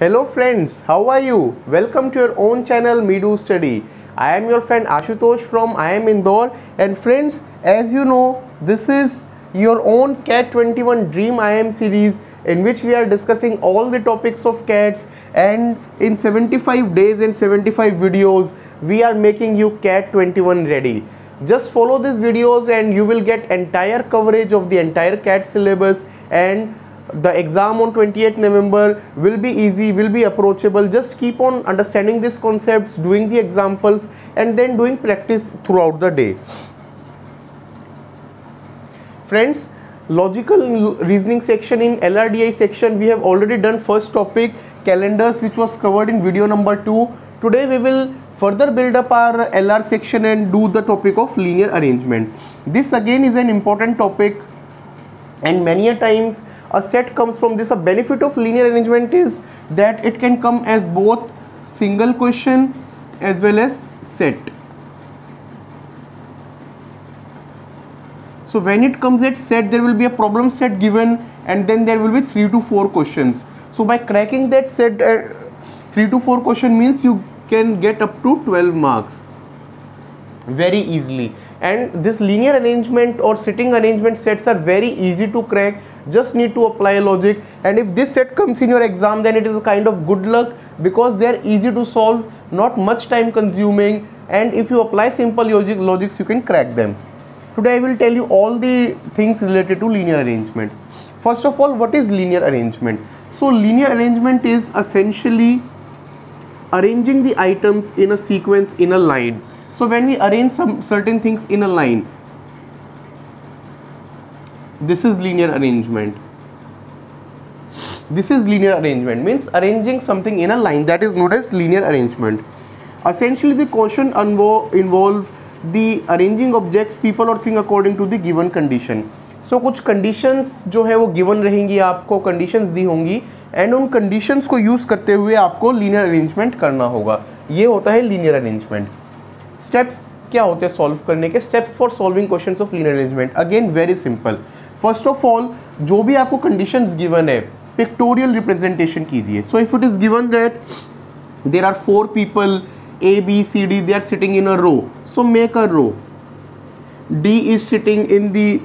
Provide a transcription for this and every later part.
Hello friends, how are you? Welcome to your own channel Midu Study. I am your friend Ashutosh from IIM Indore and friends as you know this is your own CAT 21 Dream IIM series in which we are discussing all the topics of cats and in 75 days and 75 videos we are making you CAT 21 ready. Just follow these videos and you will get entire coverage of the entire CAT syllabus and the exam on 28th November will be easy, will be approachable. Just keep on understanding these concepts, doing the examples and then doing practice throughout the day. Friends, logical reasoning section in LRDI section we have already done first topic calendars which was covered in video number 2. Today we will further build up our LR section and do the topic of linear arrangement. This again is an important topic and many a times a set comes from this a benefit of linear arrangement is that it can come as both single question as well as set. So when it comes at set there will be a problem set given and then there will be 3 to 4 questions. So by cracking that set uh, 3 to 4 question means you can get up to 12 marks very easily and this linear arrangement or sitting arrangement sets are very easy to crack just need to apply logic. And if this set comes in your exam then it is a kind of good luck because they are easy to solve not much time consuming. And if you apply simple logic logics you can crack them. Today i will tell you all the things related to linear arrangement. First of all what is linear arrangement? So linear arrangement is essentially arranging the items in a sequence in a line so when we arrange some certain things in a line this is linear arrangement this is linear arrangement means arranging something in a line that is known as linear arrangement essentially the question involve the arranging objects people or thing according to the given condition so कुछ conditions जो है वो given रहेंगी आपको conditions दी होंगी and उन conditions को use करते हुए आपको linear arrangement करना होगा ये होता है linear arrangement steps क्या होते हैं सॉल्व करने के? Steps for solving question of linear arrangement. Again very simple first of all जो भी आपको कंडीशन गिवन है पिक्टोरियल रिप्रेजेंटेशन कीजिए। So if it is given that there are four people A B C D they are sitting in a row so make a row D is sitting in the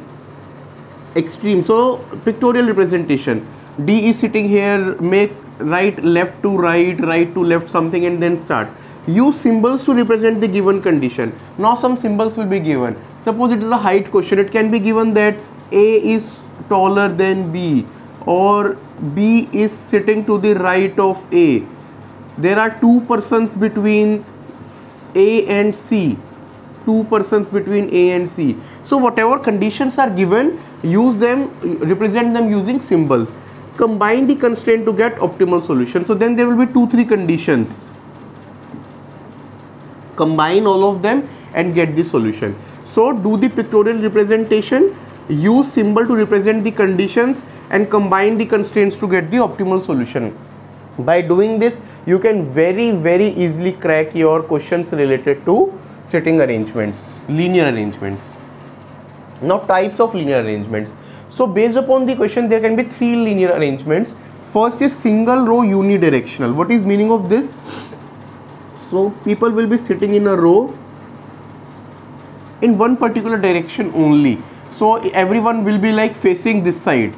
extreme. So, pictorial representation. D is sitting here, make right left to right right to left something and then start use symbols to represent the given condition now some symbols will be given suppose it is a height question it can be given that a is taller than B or B is sitting to the right of A. There are two persons between A and C. Two persons between A and C. So whatever conditions are given, use them, represent them using symbols. Combine the constraint to get optimal solution. So then there will be two, three conditions. Combine all of them and get the solution. So do the pictorial representation use symbol to represent the conditions and combine the constraints to get the optimal solution by doing this you can very very easily crack your questions related to sitting arrangements linear arrangements now types of linear arrangements so based upon the question there can be three linear arrangements. First is single row unidirectional. What is meaning of this? So people will be sitting in a row in one particular direction only. So everyone will be like facing this side.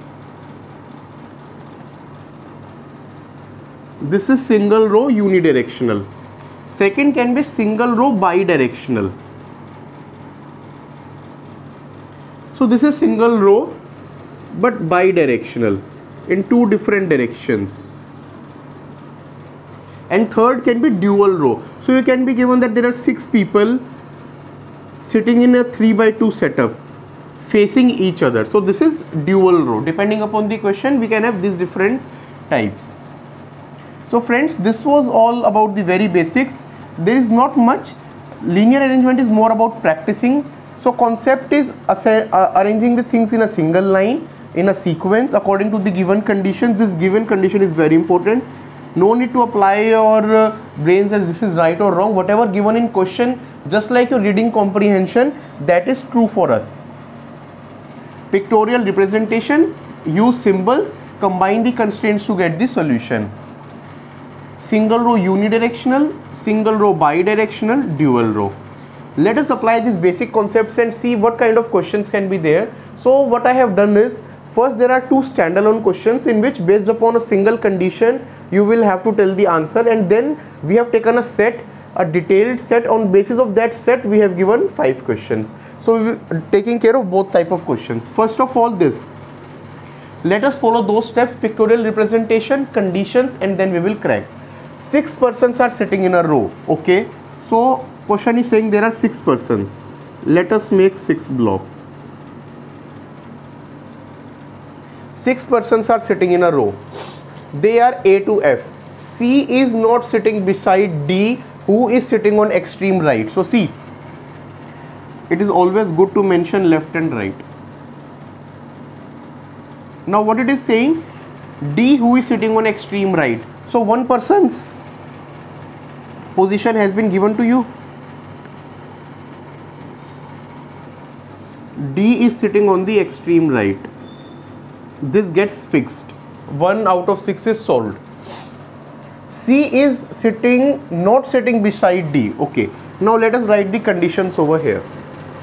This is single row unidirectional. Second can be single row bidirectional. So this is single row but bidirectional in two different directions. And third can be dual row. So you can be given that there are six people sitting in a 3 by 2 setup facing each other. So this is dual row. Depending upon the question we can have these different types. So friends this was all about the very basics. There is not much. Linear arrangement is more about practicing. So concept is uh, arranging the things in a single line in a sequence according to the given conditions this given condition is very important. No need to apply your uh, brains as this is right or wrong. Whatever given in question just like your reading comprehension that is true for us. Pictorial representation use symbols combine the constraints to get the solution. Single row unidirectional, single row bidirectional, dual row. Let us apply these basic concepts and see what kind of questions can be there. So what I have done is first there are two standalone questions in which based upon a single condition you will have to tell the answer. And then we have taken a set a detailed set. On basis of that set we have given five questions. So we uh, taking care of both type of questions. First of all this. Let us follow those steps pictorial representation conditions and then we will crack. Six persons are sitting in a row okay? So question is saying there are six persons. Let us make six block six persons are sitting in a row. They are a to f. C is not sitting beside d who is sitting on extreme right. So see it is always good to mention left and right. Now what it is saying? D who is sitting on extreme right. So one person's position has been given to you. D is sitting on the extreme right this gets fixed. 1 out of 6 is solved. C is sitting not sitting beside D. Okay. Now let us write the conditions over here.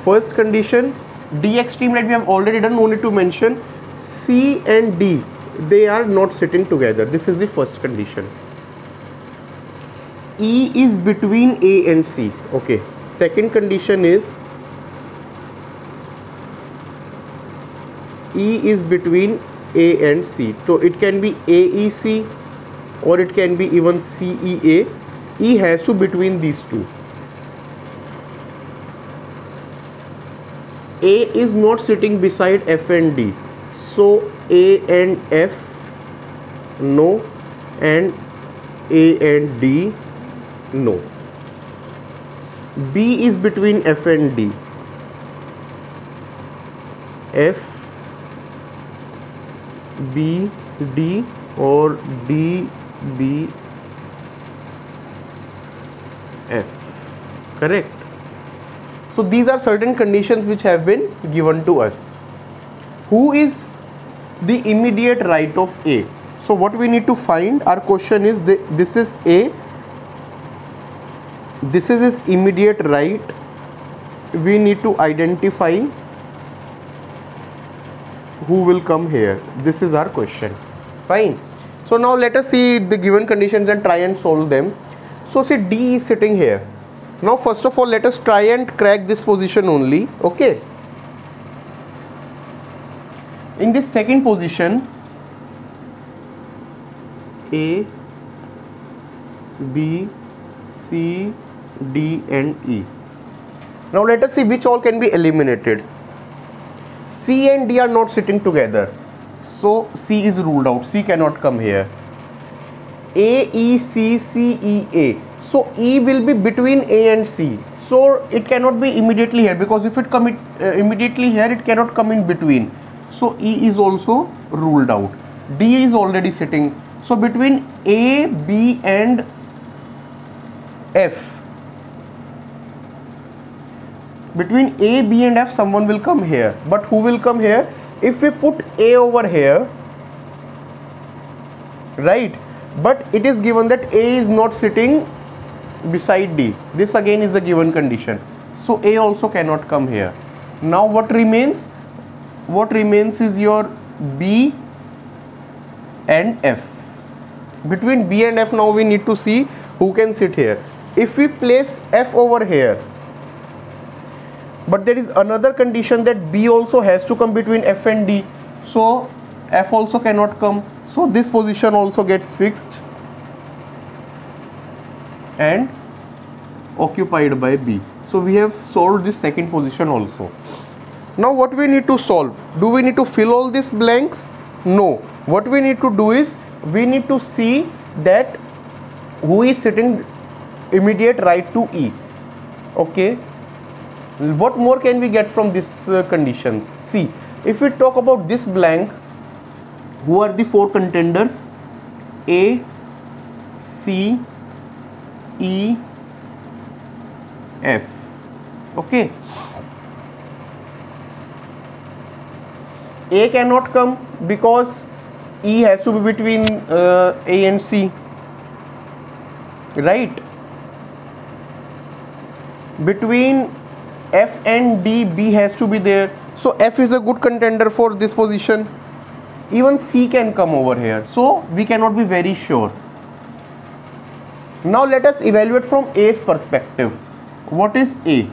First condition D extreme right we have already done no need to mention. C and D they are not sitting together. This is the first condition. E is between A and C. Okay. Second condition is E is between A and C. So it can be AEC or it can be even CEA E has to between these two. A is not sitting beside F and D. So A and F no and A and D no. B is between F and D. F B D or D B F. Correct. So these are certain conditions which have been given to us. Who is the immediate right of A? So what we need to find our question is the, this is A. This is his immediate right. We need to identify who will come here? This is our question. Fine. So now let us see the given conditions and try and solve them. So see D is sitting here. Now first of all let us try and crack this position only okay? In this second position A B C D and E. Now let us see which all can be eliminated C and D are not sitting together. So C is ruled out. C cannot come here. A E C C E A. So E will be between A and C. So it cannot be immediately here because if it come it, uh, immediately here it cannot come in between. So E is also ruled out. D is already sitting. So between A B and F between A B and F someone will come here. But who will come here? If we put a over here right but it is given that a is not sitting beside d. This again is a given condition. So a also cannot come here. Now what remains? What remains is your b and f. Between b and f now we need to see who can sit here. If we place f over here but there is another condition that B also has to come between F and D. So F also cannot come. So this position also gets fixed and occupied by B. So we have solved this second position also. Now what we need to solve? Do we need to fill all these blanks? No. What we need to do is we need to see that who is sitting immediate right to E. Okay what more can we get from these uh, conditions? See if we talk about this blank who are the four contenders? A c e f. Okay. A cannot come because e has to be between uh, a and c. Right? Between f and d b has to be there. So f is a good contender for this position. Even c can come over here. So we cannot be very sure. Now let us evaluate from a's perspective. What is a?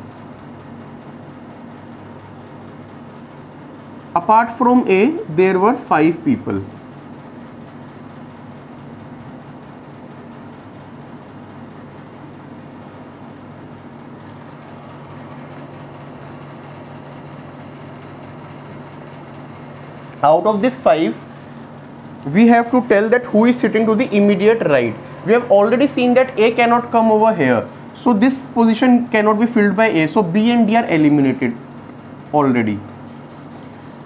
Apart from a there were five people out of this 5 we have to tell that who is sitting to the immediate right. We have already seen that a cannot come over here. So this position cannot be filled by a. So b and d are eliminated already.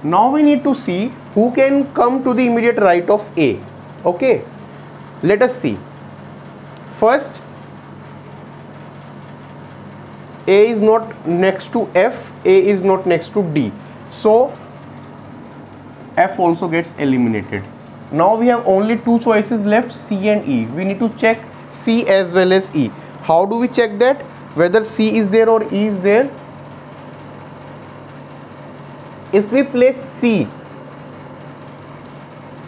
Now we need to see who can come to the immediate right of a. Okay? Let us see. First a is not next to f a is not next to d. So F also gets eliminated. Now we have only two choices left C and E. We need to check C as well as E. How do we check that? Whether C is there or E is there? If we place C,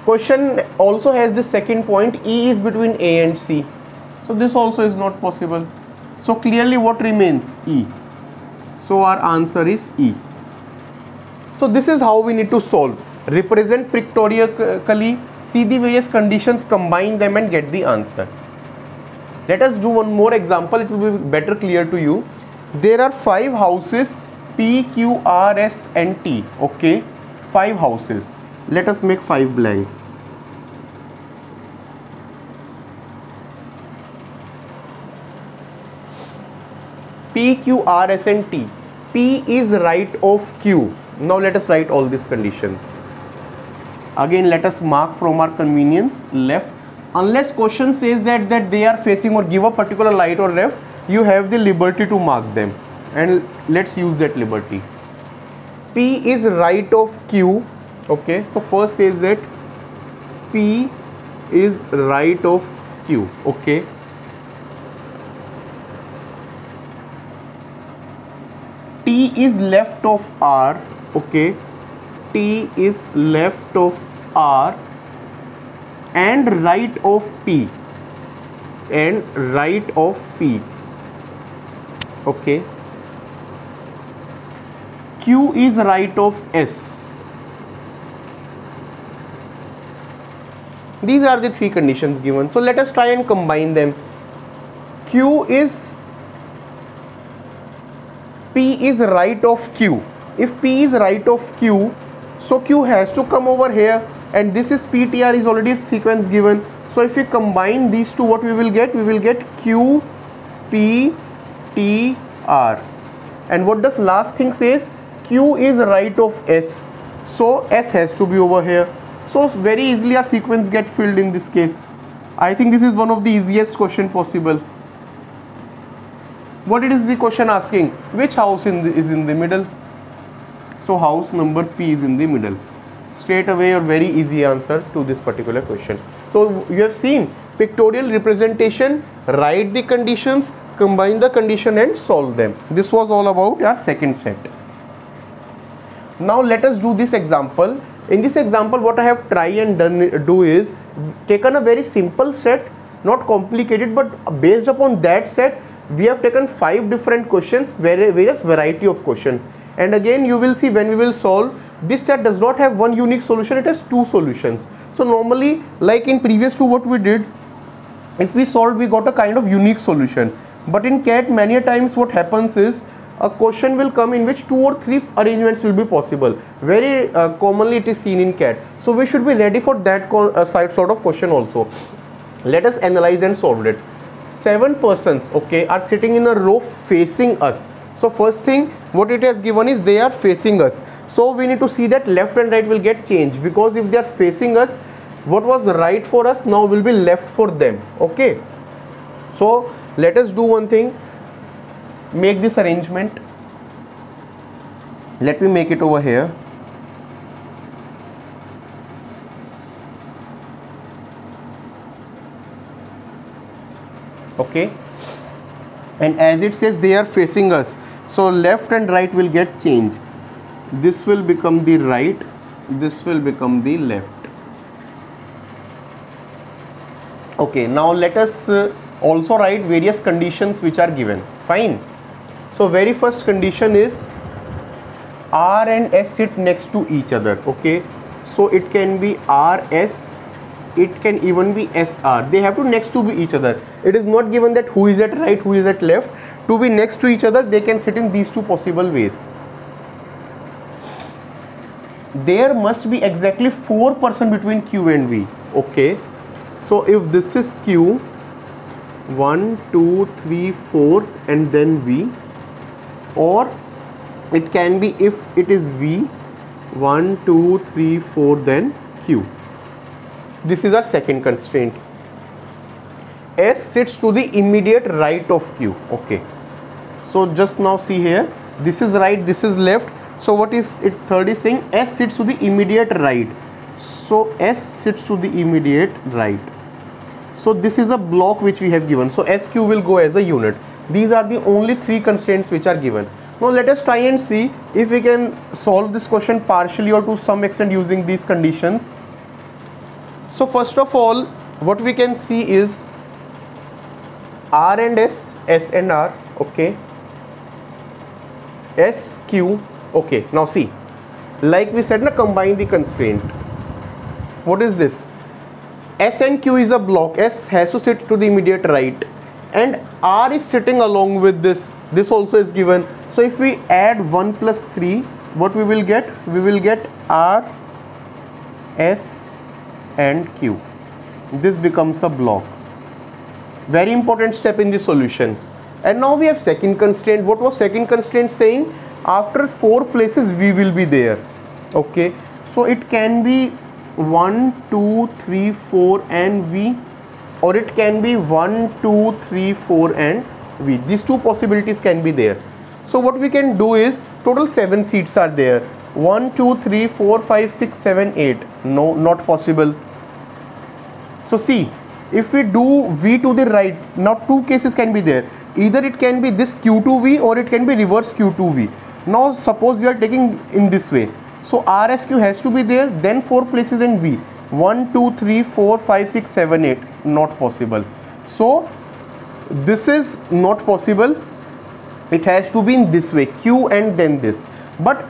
question also has the second point E is between A and C. So this also is not possible. So clearly what remains? E. So our answer is E. So this is how we need to solve represent pictorially, see the various conditions, combine them and get the answer. Let us do one more example, it will be better clear to you. There are five houses P, Q, R, S and T, okay, five houses. Let us make five blanks. P, Q, R, S and T. P is right of Q. Now let us write all these conditions again let us mark from our convenience left. Unless question says that that they are facing or give a particular light or left you have the liberty to mark them. And let's use that liberty. P is right of q. Okay so first says that p is right of q. Okay. T is left of r. Okay T is left of R and right of P and right of P. Okay. Q is right of S. These are the three conditions given. So let us try and combine them. Q is P is right of Q. If P is right of Q so q has to come over here and this is ptr is already sequence given. So if we combine these two what we will get? We will get q p t r. And what does last thing says? Q is right of s. So s has to be over here. So very easily our sequence get filled in this case. I think this is one of the easiest question possible. What it is the question asking? Which house in the, is in the middle so house number P is in the middle. Straight away a very easy answer to this particular question. So you have seen pictorial representation, write the conditions, combine the condition and solve them. This was all about our second set. Now let us do this example. In this example what I have tried and done do is taken a very simple set not complicated but based upon that set we have taken five different questions various variety of questions and again you will see when we will solve this set does not have one unique solution it has two solutions. So normally like in previous two what we did if we solved we got a kind of unique solution. But in cat many times what happens is a question will come in which two or three arrangements will be possible. Very uh, commonly it is seen in cat. So we should be ready for that uh, sort of question also. Let us analyze and solve it. Seven persons okay are sitting in a row facing us so first thing what it has given is they are facing us. So we need to see that left and right will get changed because if they are facing us what was right for us now will be left for them. Okay? So let us do one thing. Make this arrangement. Let me make it over here. Okay? And as it says they are facing us so left and right will get changed. This will become the right this will become the left. Okay now let us uh, also write various conditions which are given. Fine. So very first condition is r and s sit next to each other okay? So it can be rs it can even be sr they have to next to be each other. It is not given that who is at right who is at left to be next to each other they can sit in these two possible ways. There must be exactly 4 person between q and v okay? So if this is q 1 2 3 4 and then v or it can be if it is v 1 2 3 4 then q. This is our second constraint. S sits to the immediate right of q okay so just now see here this is right this is left. So what is it third is saying s sits to the immediate right. So s sits to the immediate right. So this is a block which we have given. So sq will go as a unit. These are the only three constraints which are given. Now let us try and see if we can solve this question partially or to some extent using these conditions. So first of all what we can see is r and s s and r okay s q okay now see like we said now combine the constraint. What is this? S and q is a block s has to sit to the immediate right and r is sitting along with this. This also is given. So if we add 1 plus 3 what we will get? We will get r s and q. This becomes a block. Very important step in the solution and now we have second constraint. What was second constraint saying? After four places we will be there. Okay. So it can be 1 2 3 4 and v. Or it can be 1 2 3 4 and v. These two possibilities can be there. So what we can do is total 7 seats are there. 1 2 3 4 5 6 7 8 no not possible. So see if we do v to the right now two cases can be there. Either it can be this q2v or it can be reverse q2v now suppose we are taking in this way. So rsq has to be there then four places in v. 1 2 3 4 5 6 7 8 not possible. So this is not possible. It has to be in this way q and then this. But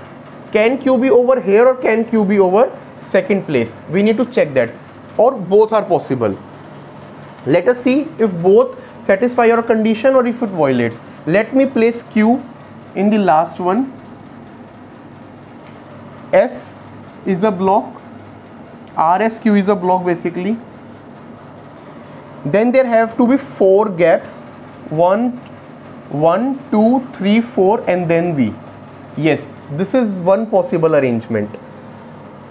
can q be over here or can q be over second place? We need to check that. Or both are possible let us see if both satisfy our condition or if it violates. Let me place q in the last one. S is a block. Rsq is a block basically. Then there have to be four gaps. One one two three four and then v. Yes this is one possible arrangement.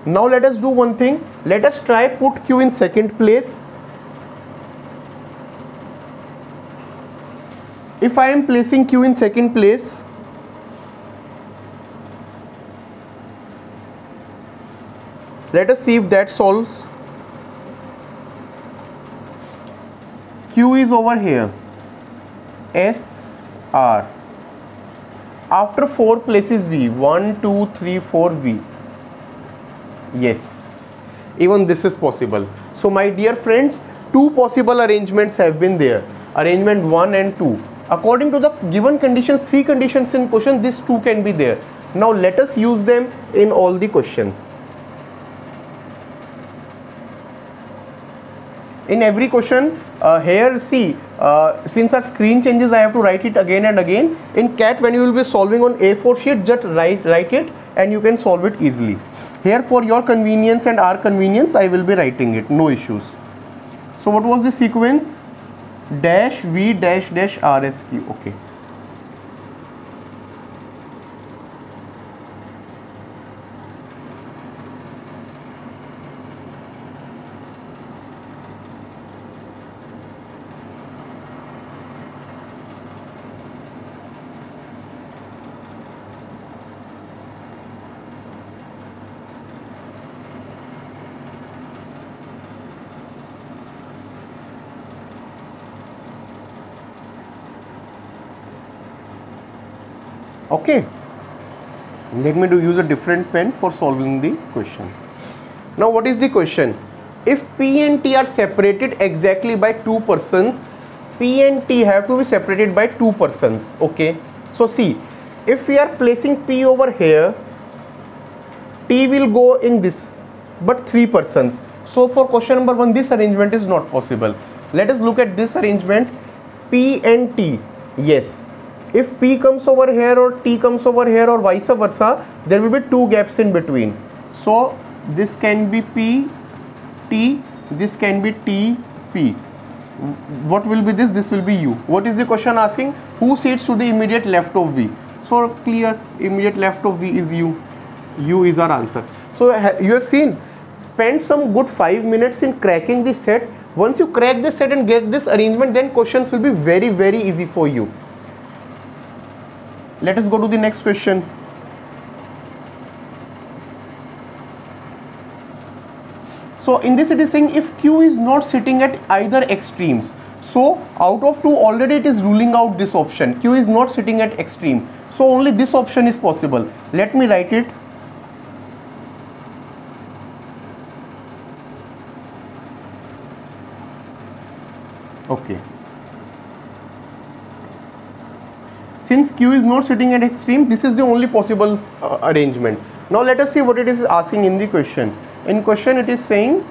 Now let us do one thing. Let us try put q in second place if I am placing q in second place let us see if that solves. Q is over here. S r. After four places v 1 2 3 4 v. Yes. Even this is possible. So my dear friends two possible arrangements have been there. Arrangement 1 and 2 according to the given conditions three conditions in question these two can be there. Now let us use them in all the questions. In every question uh, here see uh, since our screen changes I have to write it again and again. In CAT when you will be solving on A4 sheet just write, write it and you can solve it easily. Here for your convenience and our convenience I will be writing it. No issues. So what was the sequence dash V dash dash RSQ okay okay. Let me do use a different pen for solving the question. Now what is the question? If p and t are separated exactly by two persons p and t have to be separated by two persons. Okay. So see if we are placing p over here t will go in this but three persons. So for question number one this arrangement is not possible. Let us look at this arrangement p and t. Yes if p comes over here or t comes over here or vice versa there will be two gaps in between. So this can be p t this can be t p. What will be this? This will be u. What is the question asking? Who sits to the immediate left of v? So clear immediate left of v is u. U is our answer. So you have seen spend some good 5 minutes in cracking this set. Once you crack this set and get this arrangement then questions will be very very easy for you let us go to the next question. So in this it is saying if q is not sitting at either extremes so out of 2 already it is ruling out this option. Q is not sitting at extreme so only this option is possible. Let me write it. Okay since q is not sitting at extreme this is the only possible uh, arrangement. Now let us see what it is asking in the question. In question it is saying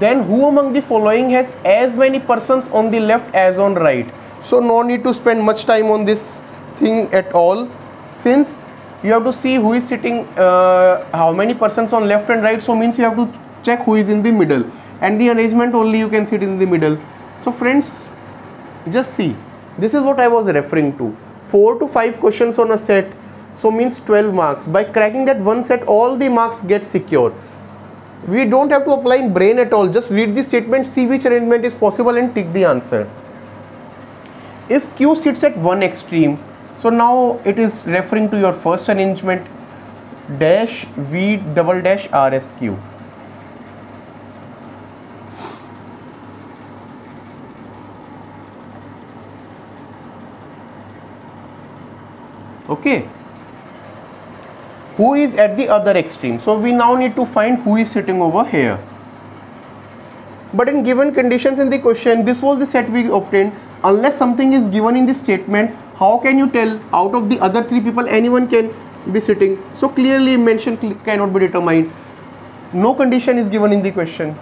then who among the following has as many persons on the left as on right? So no need to spend much time on this thing at all. Since you have to see who is sitting uh, how many persons on left and right so means you have to check who is in the middle. And the arrangement only you can sit in the middle. So friends just see. This is what I was referring to. 4 to 5 questions on a set. So means 12 marks. By cracking that one set all the marks get secure. We don't have to apply brain at all. Just read the statement see which arrangement is possible and tick the answer. If q sits at one extreme so now it is referring to your first arrangement dash v double dash rsq okay. Who is at the other extreme? So we now need to find who is sitting over here. But in given conditions in the question this was the set we obtained. Unless something is given in the statement how can you tell out of the other three people anyone can be sitting? So clearly mentioned cannot be determined. No condition is given in the question.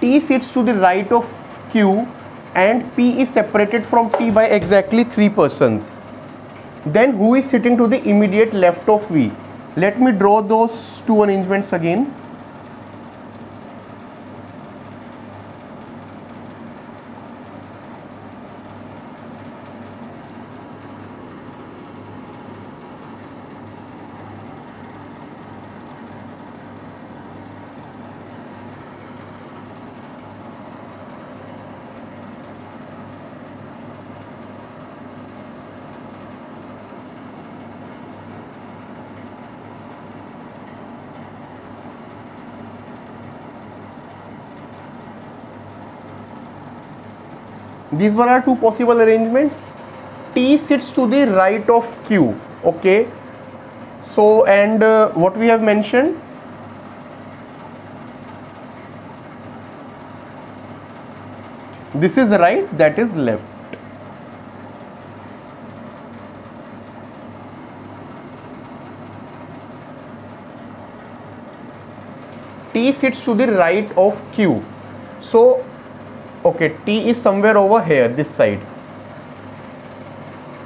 T sits to the right of q and p is separated from t by exactly three persons then who is sitting to the immediate left of V? Let me draw those two arrangements again these were our two possible arrangements. T sits to the right of q okay? So and uh, what we have mentioned? This is right that is left. T sits to the right of q. So okay t is somewhere over here this side.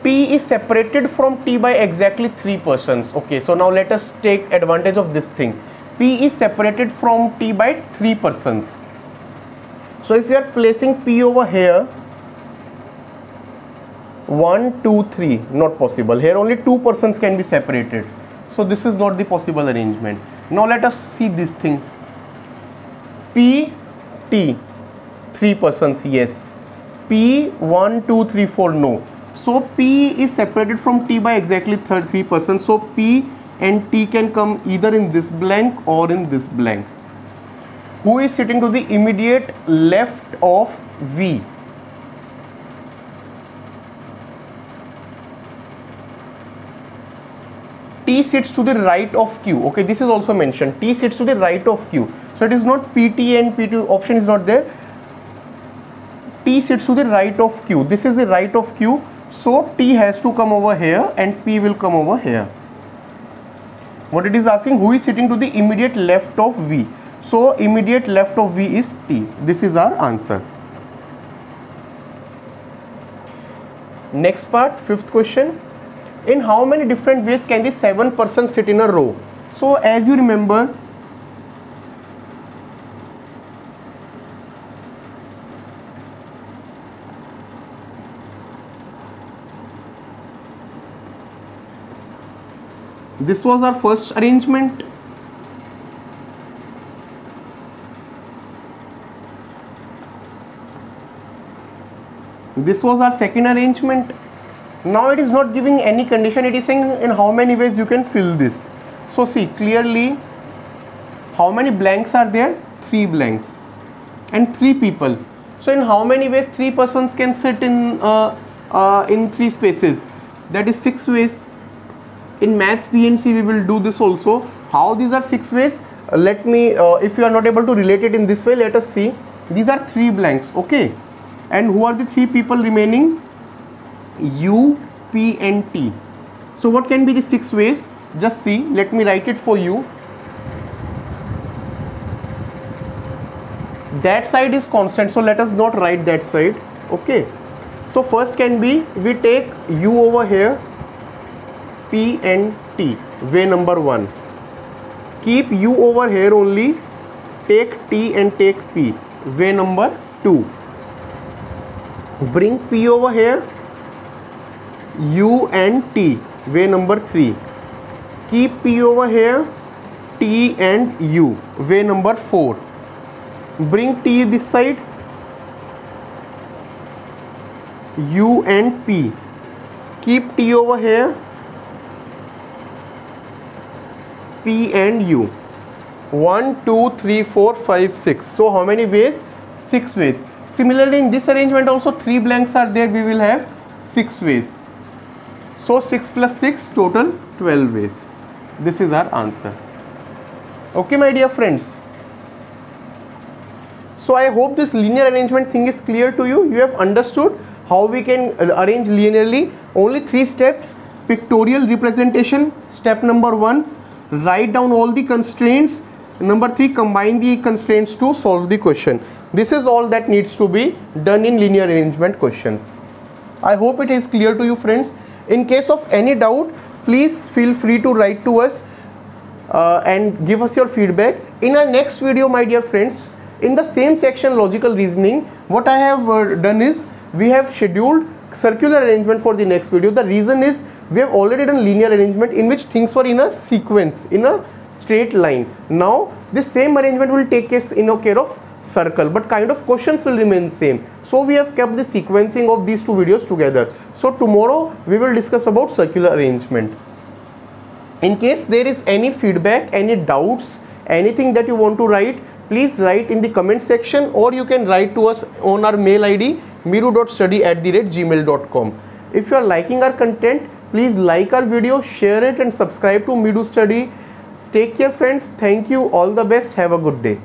P is separated from t by exactly three persons. Okay so now let us take advantage of this thing. P is separated from t by three persons. So if you are placing p over here 1 2 3 not possible. Here only two persons can be separated. So this is not the possible arrangement. Now let us see this thing. P t three persons yes p 1 2 3 4 no so p is separated from t by exactly third three persons so p and t can come either in this blank or in this blank who is sitting to the immediate left of v T sits to the right of Q. Okay, this is also mentioned. T sits to the right of Q. So it is not PT and P2 option is not there t sits to the right of q. This is the right of q. So t has to come over here and p will come over here. What it is asking who is sitting to the immediate left of v? So immediate left of v is t. This is our answer. Next part fifth question. In how many different ways can the seven person sit in a row? So as you remember this was our first arrangement. This was our second arrangement. Now it is not giving any condition. It is saying in how many ways you can fill this. So see clearly how many blanks are there? Three blanks and three people. So in how many ways three persons can sit in uh, uh, in three spaces? That is six ways in maths P and C we will do this also how these are six ways uh, let me uh, if you are not able to relate it in this way let us see these are three blanks okay and who are the three people remaining U, P and T. So what can be the six ways? Just see, let me write it for you. That side is constant, so let us not write that side. Okay. So first can be, we take U over here, P and T, way number 1. Keep U over here only, take T and take P, way number 2. Bring P over here, U and T way number 3 keep P over here. T and U way number 4 bring T this side. U and P. Keep T over here P and U 1 2 3 4 5 6 so how many ways 6 ways similarly in this arrangement also 3 blanks are there we will have 6 ways so 6 plus 6 total 12 ways. This is our answer. Okay my dear friends. So I hope this linear arrangement thing is clear to you. You have understood how we can uh, arrange linearly. Only three steps. Pictorial representation. Step number one. Write down all the constraints. Number three. Combine the constraints to solve the question. This is all that needs to be done in linear arrangement questions. I hope it is clear to you friends in case of any doubt please feel free to write to us uh, and give us your feedback in our next video my dear friends in the same section logical reasoning what i have uh, done is we have scheduled circular arrangement for the next video the reason is we have already done linear arrangement in which things were in a sequence in a straight line. Now this same arrangement will take case in a care of circle but kind of questions will remain same. So we have kept the sequencing of these two videos together. So tomorrow we will discuss about circular arrangement. In case there is any feedback any doubts anything that you want to write please write in the comment section or you can write to us on our mail id midu.study at the rate gmail.com if you are liking our content please like our video share it and subscribe to midu study. Take care friends. Thank you. All the best. Have a good day